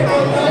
Hey!